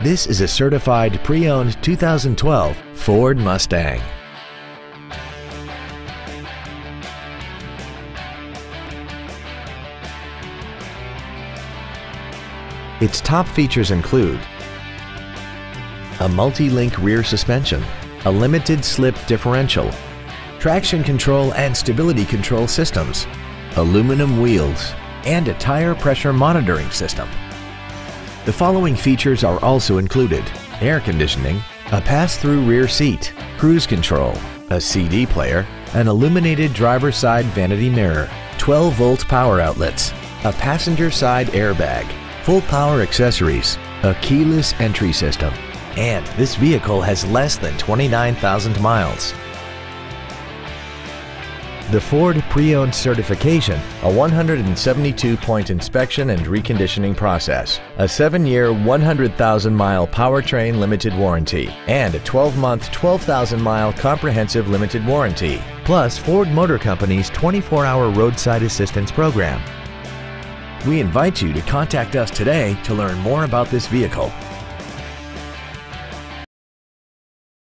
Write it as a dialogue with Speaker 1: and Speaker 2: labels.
Speaker 1: This is a certified pre-owned 2012 Ford Mustang. Its top features include a multi-link rear suspension, a limited slip differential, traction control and stability control systems, aluminum wheels, and a tire pressure monitoring system. The following features are also included. Air conditioning, a pass-through rear seat, cruise control, a CD player, an illuminated driver's side vanity mirror, 12-volt power outlets, a passenger side airbag, full power accessories, a keyless entry system, and this vehicle has less than 29,000 miles. The Ford Pre-Owned Certification, a 172-point inspection and reconditioning process, a 7-year, 100,000-mile powertrain limited warranty, and a 12-month, 12,000-mile comprehensive limited warranty, plus Ford Motor Company's 24-hour roadside assistance program. We invite you to contact us today to learn more about this vehicle